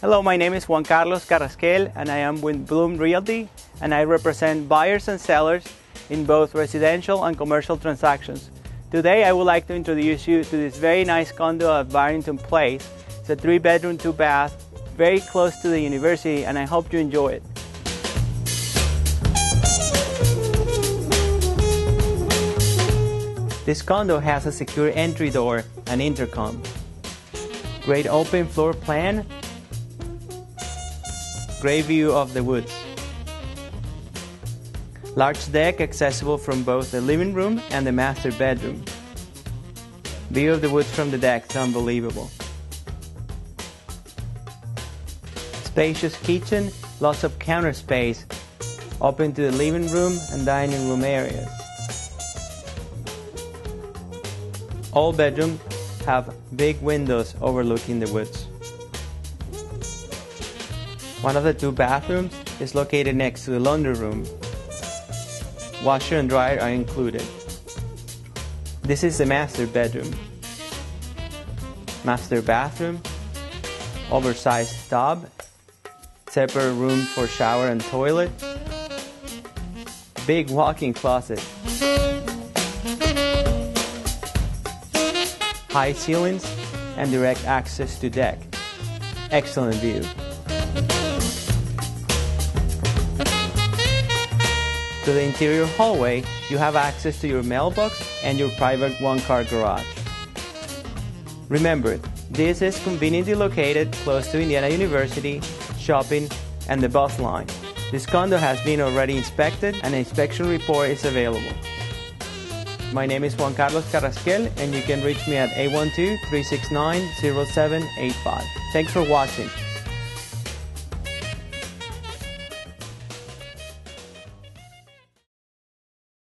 Hello, my name is Juan Carlos Carrasquel and I am with Bloom Realty and I represent buyers and sellers in both residential and commercial transactions. Today I would like to introduce you to this very nice condo at Barrington Place. It's a three bedroom, two bath, very close to the university and I hope you enjoy it. This condo has a secure entry door and intercom. Great open floor plan Great view of the woods. Large deck accessible from both the living room and the master bedroom. View of the woods from the deck is unbelievable. Spacious kitchen, lots of counter space, open to the living room and dining room areas. All bedrooms have big windows overlooking the woods. One of the two bathrooms is located next to the laundry room. Washer and dryer are included. This is the master bedroom. Master bathroom, oversized tub, separate room for shower and toilet, big walk-in closet, high ceilings, and direct access to deck. Excellent view. To the interior hallway, you have access to your mailbox and your private one-car garage. Remember, this is conveniently located close to Indiana University, shopping, and the bus line. This condo has been already inspected and an inspection report is available. My name is Juan Carlos Carrasquel and you can reach me at 812-369-0785. Thanks for watching.